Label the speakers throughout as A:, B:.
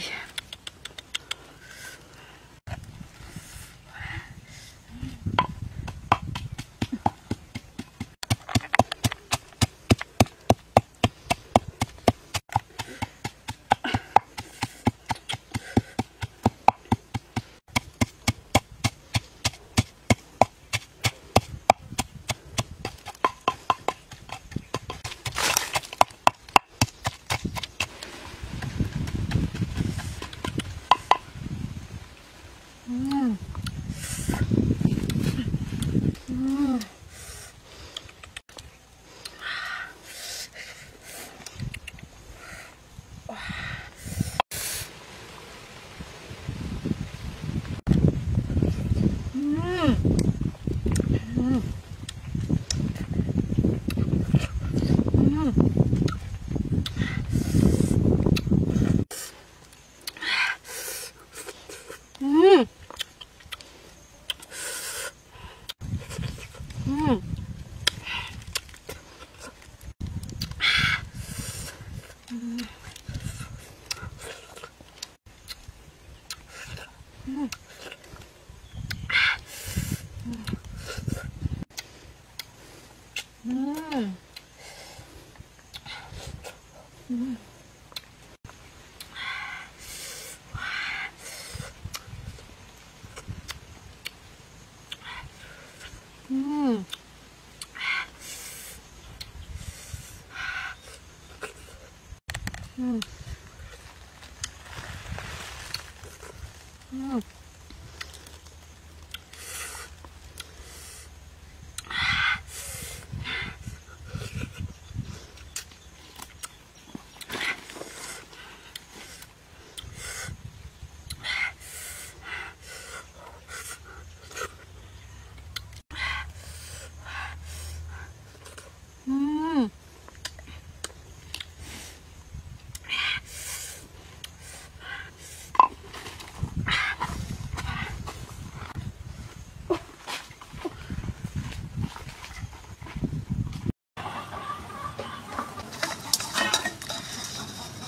A: Ой, 음. 음. 음. 음. Mm.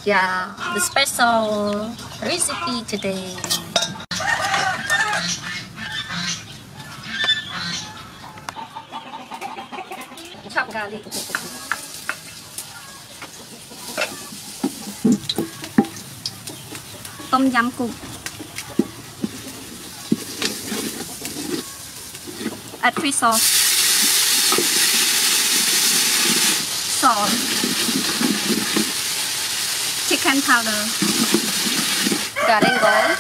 A: Yeah, the special recipe today. Chop garlic. Tom yum cục. Add fish sauce. Salt. Chicken powder. Garden gold.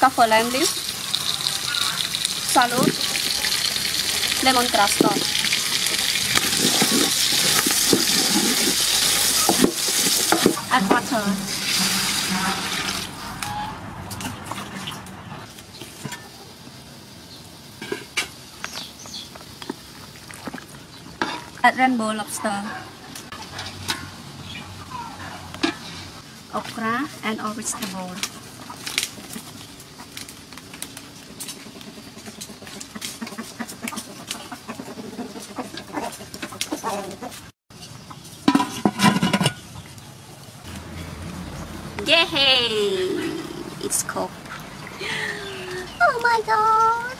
A: Kaffir lime leaf. Salad. Lemongrass salt. Add water. Add rainbow lobster. Okra and all vegetable. Yay! It's cooked. Oh my god!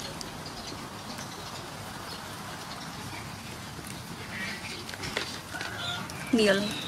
A: Meal.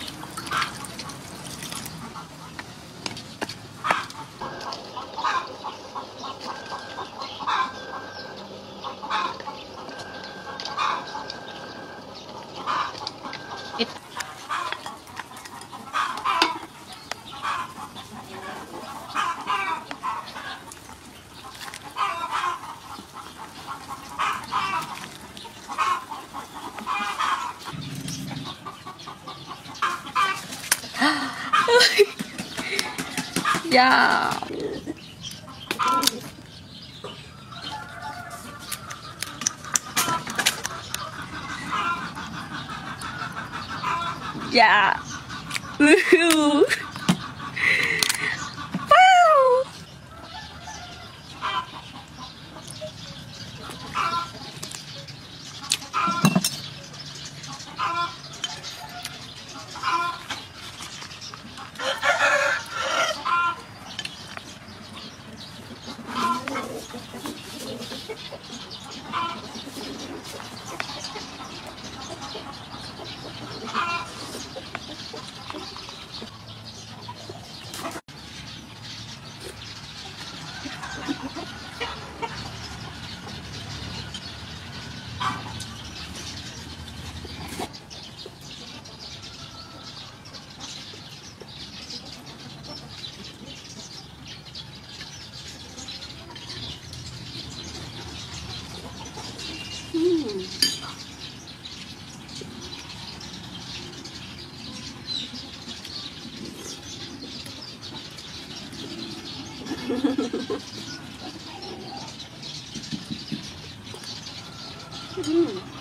A: Yeah. Yeah. Woohoo. Thank you. うん。